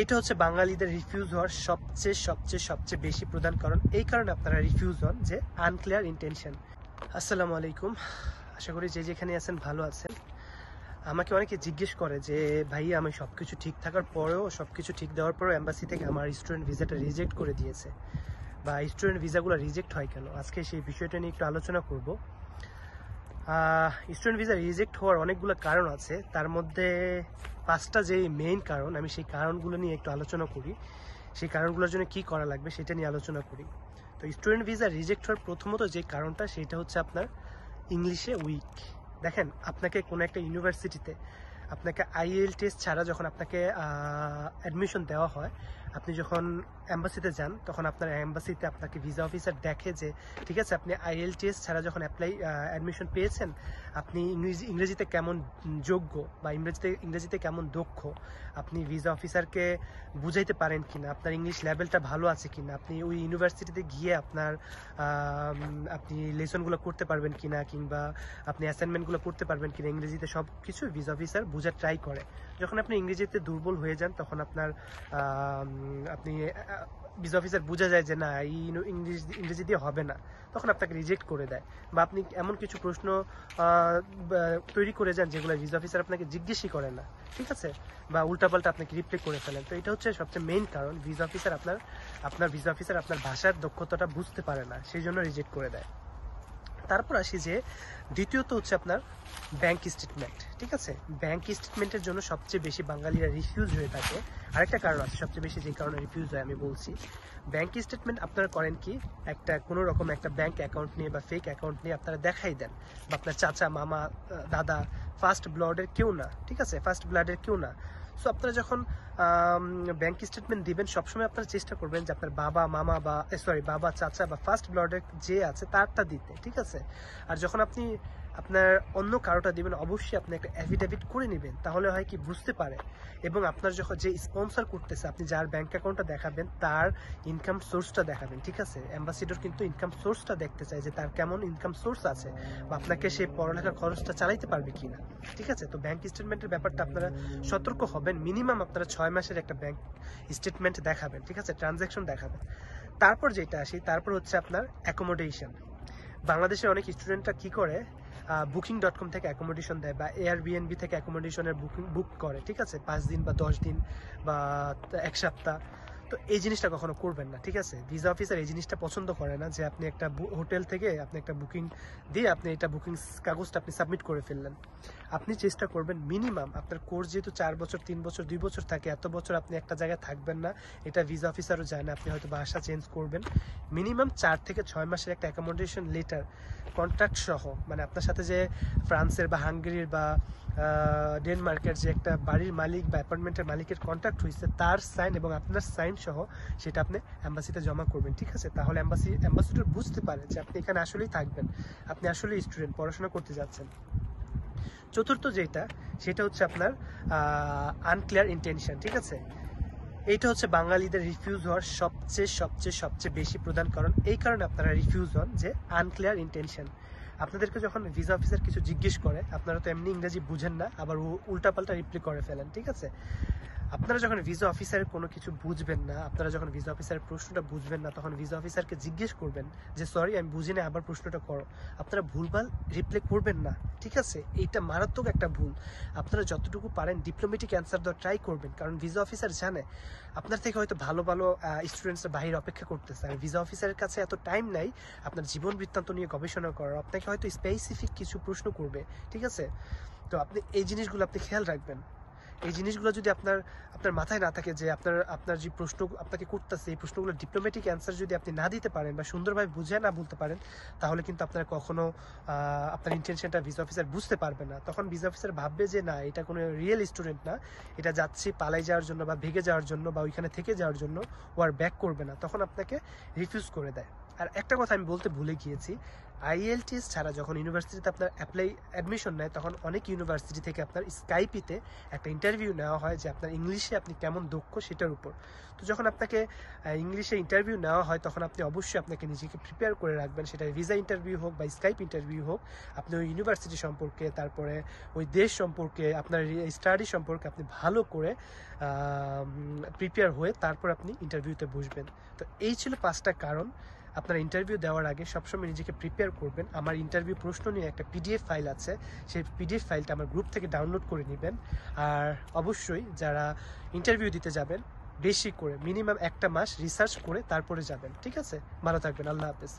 এইটা হচ্ছে বাঙালিদের রিফিউজ হওয়ার সবচেয়ে সবচেয়ে সবচেয়ে বেশি প্রধান কারণ। এই কারণে আপনারা রিফিউজ হন যে আনক্লিয়ার ইন্টেনশন আসসালামু আলাইকুম। আশা করি যে যেখানে আছেন ভালো আছেন। আমাকে অনেকে জিজ্ঞেস করে যে ভাই আমি সব কিছু ঠিক থাকার পরেও সব কিছু ঠিক দেওয়ার পরেও এম্বাসি থেকে আমার স্টুডেন্ট ভিসাটা রিজেক্ট করে দিয়েছে। বা স্টুডেন্ট ভিসাগুলো রিজেক্ট হয় কেন? আজকে সেই বিষয়টা নিয়ে একটু আলোচনা করব। স্টুডেন্ট ভিসা রিজেক্ট হওয়ার অনেকগুলো কারণ আছে। তার মধ্যে পাঁচটা যে মেইন কারণ, আমি সেই কারণগুলো নিয়ে একটু আলোচনা করি। সেই কারণগুলোর জন্য কি করা লাগবে সেটা নিয়ে আলোচনা করি। তো স্টুডেন্ট ভিসা রিজেক্ট হওয়ার প্রথমত যে কারণটা, সেটা হচ্ছে আপনার ইংলিশে উইক দেখেন, আপনাকে কোনো একটা ইউনিভার্সিটিতে আপনাকে আইএল টেস্ট ছাড়া যখন আপনাকে অ্যাডমিশন দেওয়া হয় আপনি যখন অ্যাম্বাসিতে যান, তখন আপনার অ্যাম্বাসিতে আপনাকে ভিসা অফিসার দেখে যে, ঠিক আছে, আপনি আইএল টেস্ট ছাড়া যখন অ্যাপ্লাই অ্যাডমিশন পেয়েছেন, আপনি ইংরেজি, ইংরেজিতে কেমন যোগ্য বা ইংরেজিতে ইংরেজিতে কেমন দক্ষ, আপনি ভিসা অফিসারকে বুঝাইতে পারেন কি না আপনার ইংলিশ লেভেলটা ভালো আছে কি না আপনি ওই ইউনিভার্সিটিতে গিয়ে আপনার আপনি লেসনগুলো করতে পারবেন কি না কিংবা আপনি অ্যাসাইনমেন্টগুলো করতে পারবেন কি না ইংরেজিতে সব কিছু ভিসা অফিসার বোঝার ট্রাই করে। যখন আপনি ইংরেজিতে দুর্বল হয়ে যান, তখন আপনার আপনি ভিসা অফিসার বোঝা যায় যে না, এই ইংলিশ ইংরেজি দিয়ে হবে না। তখন আপনাকে রিজেক্ট করে দেয়। বা আপনি এমন কিছু প্রশ্ন তৈরি করে যান যেগুলো ভিসা অফিসার আপনাকে জিজ্ঞেসই করে না। ঠিক আছে? বা উল্টাপাল্টা আপনাকে রিপ্লে করে ফেলেন? তো এটা হচ্ছে সবচেয়ে মেইন কারণ। ভিসা অফিসার আপনার আপনার ভিসা অফিসার আপনার ভাষার দক্ষতাটা বুঝতে পারে না, সেই জন্য রিজেক্ট করে দেয়। তারপর আসি যে দ্বিতীয়ত হচ্ছে আপনার ব্যাংক স্টেটমেন্ট ঠিক আছে? ব্যাংক স্টেটমেন্টের জন্য সবচেয়ে বেশি বাঙালিরা রিফিউজ হয়ে থাকে। আরেকটা কারণ আছে, সবচেয়ে বেশি যে কারণে রিফিউজ হয়, আমি বলছি। ব্যাংক স্টেটমেন্ট আপনারা করেন কি, একটা কোনো রকম একটা ব্যাংক অ্যাকাউন্ট নিয়ে বা ফেক অ্যাকাউন্ট নিয়ে আপনারা দেখাই দেন। বা আপনার চাচা, মামা দাদা ফার্স্ট ব্লাডের কেউ না, ঠিক আছে? ফার্স্ট ব্লাডের কেউ না। সো আপনারা যখন ব্যাংক স্টেটমেন্ট দিবেন, সবসময় আপনারা চেষ্টা করবেন যে আপনার বাবা, মামা বা সরি বাবা, চাচা বা ফার্স্ট ব্লাডের যে আছে তারটা দিতে, ঠিক আছে? আর যখন আপনি আপনার অন্য কারোটা দিবেন, অবশ্যই আপনি একটা অ্যাফিডেভিট করে নেবেন, তাহলে হয় কি বুঝতে পারে। এবং আপনার যখন যে স্পন্সর করতেছে, আপনি যার ব্যাংক অ্যাকাউন্টটা দেখাবেন, তার ইনকাম সোর্সটা দেখাবেন, ঠিক আছে? অ্যাম্বাসিডর কিন্তু ইনকাম সোর্সটা দেখতে চায় যে তার কেমন ইনকাম সোর্স আছে বা আপনাকে সে পড়ালেখার খরচটা চালাইতে পারবে কিনা, ঠিক আছে? তো ব্যাংক স্টেটমেন্টের ব্যাপারটা আপনারা সতর্ক হবেন মিনিমাম আপনারা ছয় মাসের একটা ব্যাংক স্টেটমেন্ট দেখাবেন, ঠিক আছে? ট্রানজ্যাকশন দেখাবেন। তারপর যেটা আসি, তারপর হচ্ছে আপনার অ্যাকোমোডেশন বাংলাদেশের অনেক স্টুডেন্টরা কি করে বুকিং ডট কম থেকে অ্যাকোমোডেশন দেয় বা এয়ার বিএনবি থেকে অ্যাকোমোডেশনের বুকিং বুক করে, ঠিক আছে? পাঁচ দিন বা দশ দিন বা এক সপ্তাহ। তো এই জিনিসটা কখনো করবেন না, ঠিক আছে? ভিসা অফিসার এই জিনিসটা পছন্দ করে না যে আপনি একটা হোটেল থেকে আপনি একটা বুকিং দিয়ে আপনি এটা বুকিং কাগজটা আপনি সাবমিট করে ফেললেন। আপনি চেষ্টা করবেন মিনিমাম আপনার কোর্স যেহেতু চার বছর, তিন বছর, দুই বছর থাকে, এত বছর আপনি একটা জায়গায় থাকবেন না, এটা ভিসা অফিসারও যায় না আপনি হয়তো বাসা চেঞ্জ করবেন। মিনিমাম চার থেকে ছয় মাসের একটা অ্যাকোমোডেশন লেটার কন্ট্রাক্ট সহ মানে আপনার সাথে যে ফ্রান্সের বা হাঙ্গেরির বা ডেনমার্কের যে একটা বাড়ির মালিক বা অ্যাপার্টমেন্টের মালিকের কন্ট্রাক্ট হয়েছে তার সাইন এবং আপনার সাইন সহ সেটা আপনি অ্যাম্বাসিতে জমা করবেন, ঠিক আছে? তাহলে অ্যাম্বাসি অ্যাম্বাসিডর বুঝতে পারে যে আপনি এখানে আসলেই থাকবেন, আপনি আসলেই স্টুডেন্ট পড়াশোনা করতে যাচ্ছেন। চতুর্থ যেটা, সেটা হচ্ছে আপনার আনক্লিয়ার ইন্টেনশন ঠিক আছে? এইটা হচ্ছে বাঙালিদের রিফিউজ হওয়ার সবচেয়ে সবচেয়ে সবচেয়ে বেশি প্রধান কারণ। এই কারণে আপনারা রিফিউজ হন যে আনক্লিয়ার ইন্টেনশন আপনাদেরকে যখন ভিসা অফিসার কিছু জিজ্ঞেস করে, আপনারা তো এমনি ইংরেজি বুঝেন না, আবার উল্টাপাল্টা রিপ্লাই করে ফেলেন, ঠিক আছে? আপনারা যখন ভিসা অফিসারের কোনো কিছু বুঝবেন না, আপনারা যখন ভিসা অফিসারের প্রশ্নটা বুঝবেন না, তখন ভিসা অফিসারকে জিজ্ঞেস করবেন যে সরি আমি বুঝি না আবার প্রশ্নটা করো। আপনারা ভুলভাল রিপ্লাই করবেন না, ঠিক আছে? এইটা মারাত্মক একটা ভুল। আপনারা যতটুকু পারেন ডিপ্লোমেটিক অ্যান্সার দেওয়ার ট্রাই করবেন, কারণ ভিসা অফিসার জানে, আপনার থেকে হয়তো ভালো ভালো স্টুডেন্টসরা বাহির অপেক্ষা করতেছে। আর ভিসা অফিসারের কাছে এত টাইম নাই, আপনার জীবন বৃত্তান্ত নিয়ে গবেষণা করার। আপনাকে হয়তো স্পেসিফিক কিছু প্রশ্ন করবে, ঠিক আছে? তো আপনি এই জিনিসগুলো আপনি খেয়াল রাখবেন। এই জিনিসগুলো যদি আপনার আপনার মাথায় না থাকে যে আপনার আপনার যে প্রশ্ন, আপনাকে করতেছে, এই প্রশ্নগুলো ডিপ্লোম্যাটিক অ্যান্সার যদি আপনি না দিতে পারেন বা সুন্দরভাবে বুঝে না বলতে পারেন, তাহলে কিন্তু আপনারা কখনো আপনার ইন্টেনশনটা ভিসা অফিসার বুঝতে পারবে না। তখন ভিসা অফিসার ভাববে যে না, এটা কোনো রিয়েল স্টুডেন্ট না। এটা যাচ্ছি পালাই যাওয়ার জন্য বা ভেগে যাওয়ার জন্য বা ওইখানে থেকে যাওয়ার জন্য ও আর ব্যাক করবে না। তখন আপনাকে রিফিউজ করে দেয়। আর একটা কথা আমি বলতে ভুলে গিয়েছি আইএলটিএস ছাড়া যখন ইউনিভার্সিটিতে আপনার অ্যাপ্লাই অ্যাডমিশন নেয়, তখন অনেক ইউনিভার্সিটি থেকে আপনার স্কাইপিতে একটা ইন্টারভিউ নেওয়া হয় যে আপনার ইংলিশে আপনি কেমন দক্ষ সেটার উপর। তো যখন আপনাকে ইংলিশে ইন্টারভিউ নেওয়া হয়, তখন আপনি অবশ্যই আপনাকে নিজেকে প্রিপেয়ার করে রাখবেন। সেটা ভিসা ইন্টারভিউ হোক বা স্কাইপ ইন্টারভিউ হোক, আপনি ওই ইউনিভার্সিটি সম্পর্কে, তারপরে ওই দেশ সম্পর্কে, আপনার স্টাডি সম্পর্কে আপনি ভালো করে প্রিপেয়ার হয়ে তারপর আপনি ইন্টারভিউতে বসবেন। তো এই ছিল পাঁচটা কারণ। আপনার ইন্টারভিউ দেওয়ার আগে সবসময় নিজেকে প্রিপেয়ার করবেন। আমার ইন্টারভিউ প্রশ্ন নিয়ে একটা পিডিএফ ফাইল আছে। সেই পিডিএফ ফাইলটা আমার গ্রুপ থেকে ডাউনলোড করে নেবেন। আর অবশ্যই যারা ইন্টারভিউ দিতে যাবেন, বেশি করে মিনিমাম একটা মাস রিসার্চ করে তারপরে যাবেন। ঠিক আছে? ভালো থাকবেন। আল্লাহ হাফেজ।